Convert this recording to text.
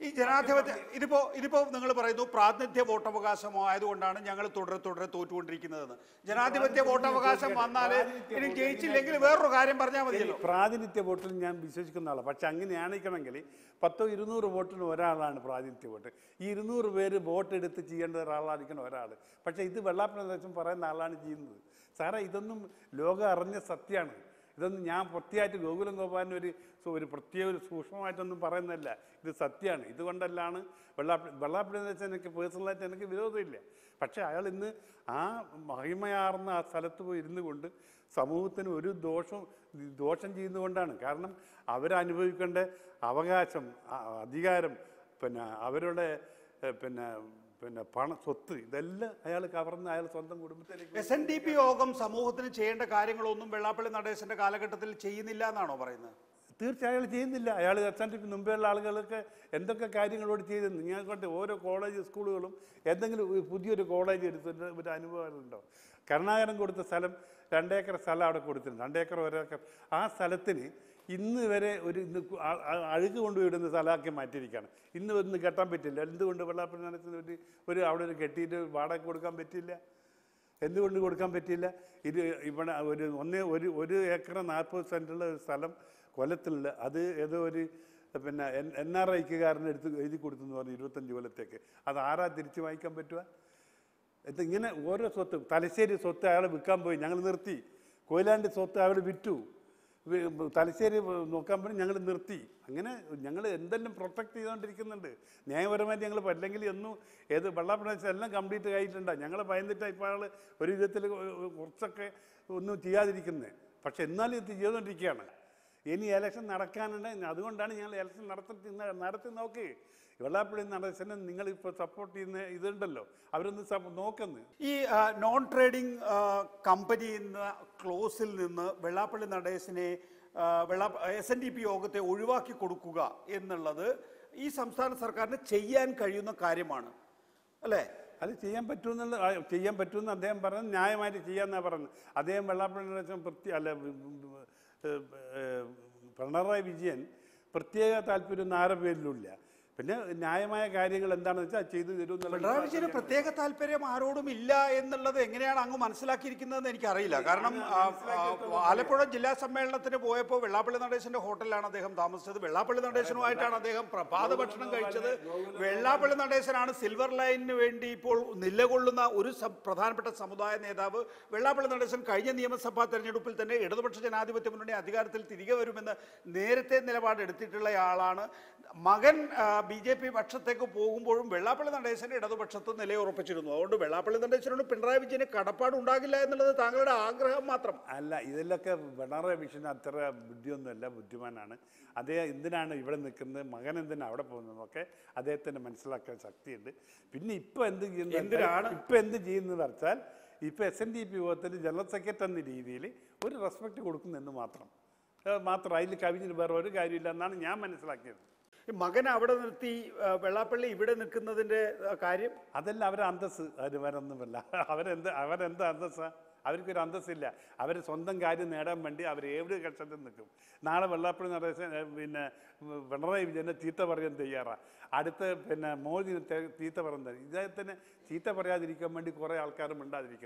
ഈ ജനാധിപത്യ ഇതിപ്പോ ഇതിപ്പോ നിങ്ങൾ പറയുന്നു പ്രാതിനിധ്യ വോട്ടവകാശമായതുകൊണ്ടാണ് ഞങ്ങൾ തുടരെ തുടരെ തോറ്റുകൊണ്ടിരിക്കുന്നതെന്ന്. ജനാധിപത്യ വോട്ടവകാശം വന്നാൽ ഇനി ജയിച്ചില്ലെങ്കിൽ വേറൊരു കാര്യം പറഞ്ഞാൽ മതിയല്ലോ. പ്രാതിനിധ്യ വോട്ടിൽ ഞാൻ വിശ്വസിക്കുന്ന ആളാണ് പക്ഷെ അങ്ങനെയാണിക്കണമെങ്കിൽ പത്തോ ഇരുന്നൂറ് വോട്ടിന് ഒരാളാണ് പ്രാതിനിധ്യ വോട്ട്. ഈ ഇരുന്നൂറ് പേര് വോട്ട് എടുത്ത് ചെയ്യേണ്ട ഒരാളായിരിക്കണം ഒരാൾ പക്ഷേ ഇത് വെള്ളാപ്രദേശം പറയുന്ന ആളാണ് ചെയ്യുന്നത്. സാറേ ഇതൊന്നും ലോകം അറിഞ്ഞ സത്യമാണ്. ഇതൊന്നും ഞാൻ പ്രത്യേകമായിട്ട് ഗോകുലം ഗോപാലിന് ഒരു ഒരു പ്രത്യേക ഒരു സൂക്ഷ്മമായിട്ടൊന്നും പറയുന്നതല്ല. ഇത് സത്യമാണ്. ഇതുകൊണ്ടല്ലാണ് വെള്ളാപ്പള്ളി വെള്ളാപ്പള്ളി എനിക്ക് പേഴ്സണലായിട്ട് എനിക്ക് വിരോധമില്ല. പക്ഷേ അയാൾ ഇന്ന് ആ മഹിമയാർന്ന ആ സ്ഥലത്ത് പോയി ഇരുന്നു കൊണ്ട് സമൂഹത്തിന് ഒരു ദോഷം ദോഷം ചെയ്യുന്നുകൊണ്ടാണ് കാരണം അവരനുഭവിക്കേണ്ട അവകാശം അധികാരം പിന്നെ അവരുടെ പിന്നെ പിന്നെ പണ സ്വത്ത് ഇതെല്ലാം അയാൾ കവർന്ന് അയാൾ സ്വന്തം കുടുംബത്തിലേക്ക് എസ് എൻ ഡി പി യോഗം സമൂഹത്തിന് ചെയ്യേണ്ട കാര്യങ്ങളൊന്നും വെള്ളാപ്പള്ളി നടേശന്റെ കാലഘട്ടത്തിൽ ചെയ്യുന്നില്ല എന്നാണോ പറയുന്നത്? തീർച്ചയായും അയാൾ ചെയ്യുന്നില്ല. അയാൾ എസ് എൻ ഡി പി മുമ്പെയുള്ള ആളുകൾക്ക് എന്തൊക്കെ കാര്യങ്ങളോട് ചെയ്തെന്ന്. ഞാൻ കൊണ്ട് ഓരോ കോളേജ് സ്കൂളുകളും എന്തെങ്കിലും പുതിയൊരു കോളേജ് എടുത്തിട്ട് ഒരു അനുഭവങ്ങളുണ്ടോ? കരുണാകരൻ കൊടുത്ത സ്ഥലം രണ്ടേക്കർ സ്ഥലം അവിടെ കൊടുത്തിട്ടുണ്ട് രണ്ടേക്കർ ഒരേക്കർ. ആ സ്ഥലത്തിന് ഇന്ന് വരെ ഒരു ഇന്ന് അഴുക്ക് കൊണ്ടുപോയിടുന്ന സ്ഥലമാക്കി മാറ്റിയിരിക്കുകയാണ്. ഇന്ന് ഒന്ന് കെട്ടാൻ പറ്റില്ല. എന്തുകൊണ്ട് വെള്ളാപ്പള്ളി നടത്തുന്ന ഒരു ഒരു അവിടെ ഒരു കെട്ടിയിട്ട് വാടക കൊടുക്കാൻ പറ്റില്ല? എന്തുകൊണ്ട് കൊടുക്കാൻ പറ്റില്ല? ഇത് ഇവിടെ ഒരു ഒന്ന് ഒരു ഒരു ഏക്കർ നാൽപ്പത് സെന്റുള്ള ഒരു സ്ഥലം കൊല്ലത്തിലുള്ള അത് ഏതോ ഒരു പിന്നെ എൻ എൻ ആർ ഐക്കുകാരനെ എടുത്ത് എഴുതി കൊടുത്തു എന്ന് പറഞ്ഞു ഇരുപത്തഞ്ച് കൊല്ലത്തേക്ക്. അത് ആരാ തിരിച്ച് വാങ്ങിക്കാൻ പറ്റുക? ഇങ്ങനെ ഓരോ സ്വത്തും. തലശ്ശേരി സ്വത്ത് അയാൾ വിൽക്കാൻ പോയി. ഞങ്ങൾ നിർത്തി. കൊയിലാണ്ടി സ്വത്ത് അയാൾ വിറ്റു. തലശ്ശേരി നോക്കാൻ പറ്റും ഞങ്ങൾ നിർത്തി. അങ്ങനെ ഞങ്ങൾ എന്തെല്ലാം പ്രൊട്ടക്ട് ചെയ്തുകൊണ്ടിരിക്കുന്നുണ്ട് ന്യായപരമായിട്ട് ഞങ്ങൾ അല്ലെങ്കിൽ എന്നും ഏത് വെള്ളപ്രദേശം എല്ലാം കംപ്ലീറ്റ് ആയിട്ടുണ്ട്. ഞങ്ങൾ ഭയന്നിട്ട് ഇപ്പോൾ ആൾ ഒരു വിധത്തിൽ കുറച്ചൊക്കെ ഒന്നും ചെയ്യാതിരിക്കുന്നത് പക്ഷെ എന്നാലും ഇത് ചെയ്തുകൊണ്ടിരിക്കുകയാണ് ഇനി ഇലക്ഷൻ നടക്കാനുണ്ട്. അതുകൊണ്ടാണ് ഞങ്ങൾ ഇലക്ഷൻ നടത്തി നടത്തി നോക്ക്. വെള്ളാപ്പള്ളി നടേശനെ നിങ്ങൾ ഇപ്പോൾ സപ്പോർട്ട് ചെയ്യുന്ന ഇതുണ്ടല്ലോ. അവരൊന്ന് നോക്കുന്നു. ഈ നോൺ ട്രേഡിംഗ് കമ്പനി എന്ന ക്ലോസിൽ നിന്ന് വെള്ളാപ്പള്ളി നടേശനെ വെള്ള എസ് എൻ ഡി പി യോഗത്തെ ഒഴിവാക്കി കൊടുക്കുക എന്നുള്ളത് ഈ സംസ്ഥാന സർക്കാരിന് ചെയ്യാൻ കഴിയുന്ന കാര്യമാണ്. അല്ലേ? അത് ചെയ്യാൻ പറ്റുമെന്നുള്ള ചെയ്യാൻ പറ്റുമെന്ന് അദ്ദേഹം പറഞ്ഞു. ന്യായമായിട്ട് ചെയ്യാമെന്നാണ് പറഞ്ഞത്. അദ്ദേഹം വെള്ളാപ്പള്ളി നടേശൻ പ്രത്യേക അല്ല പിണറായി വിജയൻ പ്രത്യേക താല്പര്യം ആരുടെ പേരിലുമില്ല. പിന്നെ ന്യായമായ കാര്യങ്ങൾ എന്താണെന്ന് വെച്ചാൽ ചെയ്തു തരും പിണറായി വിജയന് പ്രത്യേക താല്പര്യം ആരോടും ഇല്ല എന്നുള്ളത് എങ്ങനെയാണ് അങ്ങ് മനസ്സിലാക്കിയിരിക്കുന്നതെന്ന് എനിക്കറിയില്ല. കാരണം ആലപ്പുഴ ജില്ലാ സമ്മേളനത്തിന് പോയപ്പോൾ വെള്ളാപ്പള്ളി നടേശന്റെ ഹോട്ടലിലാണ് അദ്ദേഹം താമസിച്ചത്. വെള്ളാപ്പള്ളി നടേശനുമായിട്ടാണ് അദ്ദേഹം പ്രഭാത ഭക്ഷണം കഴിച്ചത്. വെള്ളാപ്പള്ളി നടേശനാണ് സിൽവർ ലൈനിന് വേണ്ടി ഇപ്പോൾ നിലകൊള്ളുന്ന ഒരു പ്രധാനപ്പെട്ട സമുദായ നേതാവ്. വെള്ളാപ്പള്ളി നടേശൻ കഴിഞ്ഞ നിയമസഭാ തെരഞ്ഞെടുപ്പിൽ തന്നെ ഇടതുപക്ഷ ജനാധിപത്യ മുന്നണി അധികാരത്തിൽ തിരികെ വരുമെന്ന് നേരത്തെ നിലപാട് എടുത്തിട്ടുള്ള ആളാണ്. മകൻ ബി ജെ പി പക്ഷത്തേക്ക് പോകുമ്പോഴും വെള്ളാപ്പള്ളി നടേശന്റെ ഇടതുപക്ഷത്ത് നിലയുറപ്പിച്ചിരുന്നു. അതുകൊണ്ട് വെള്ളാപ്പള്ളി നടേശനോട് പിണറായി വിജയന് കടപ്പാട് ഉണ്ടാകില്ല എന്നുള്ളത് താങ്കളുടെ ആഗ്രഹം മാത്രം. അല്ല ഇതിലൊക്കെ പിണറായി വിജയൻ അത്ര ബുദ്ധിയൊന്നുമല്ല ബുദ്ധിമാനാണ്. അദ്ദേഹം എന്തിനാണ് ഇവിടെ നിൽക്കുന്നത്? മകൻ എന്തിനാണ് അവിടെ പോകുന്നതൊക്കെ അദ്ദേഹത്തിന് മനസ്സിലാക്കാൻ ശക്തിയുണ്ട്. പിന്നെ ഇപ്പൊ എന്ത് ചെയ്യുന്നത്? എന്തിനാണ്? ഇപ്പൊ എന്ത് ചെയ്യുന്നത് വെച്ചാൽ ഇപ്പൊ എസ് എൻ ഡി പി യോഗത്തിന് ജനറൽ സെക്രട്ടറി എന്ന രീതിയിൽ ഒരു റെസ്പെക്ട് കൊടുക്കുന്നെന്ന് മാത്രം. മാത്രം. അതിൽ കവിഞ്ഞിന് വേറെ ഒരു കാര്യമില്ല എന്നാണ് ഞാൻ മനസ്സിലാക്കിയത്. മകൻ അവിടെ നിർത്തി വെള്ളാപ്പള്ളി ഇവിടെ നിൽക്കുന്നതിന്റെ കാര്യം? അതല്ല അവരെ അന്തസ് അത് വേറൊന്നുമല്ല അവരെന്ത് അവരെന്ത് അന്തസ്സാ? അവർക്കൊരു അന്തസ്സില്ല. അവർ സ്വന്തം കാര്യം നേടാൻ വേണ്ടി അവർ ഏവിടെ കക്ഷത്തിൽ നിൽക്കും. നാളെ വെള്ളാപ്പള്ളി നടേശൻ പിന്നെ പിണറായി വിജയനെ ചീത്ത പറയാൻ തയ്യാറാണ് അടുത്ത പിന്നെ മോദി ചീത്ത പറയുന്നത് ഇദ്ദേഹത്തിന് ചീത്ത പറയാതിരിക്കാൻ വേണ്ടി കുറേ ആൾക്കാരും മിണ്ടാതിരിക്കുന്നു.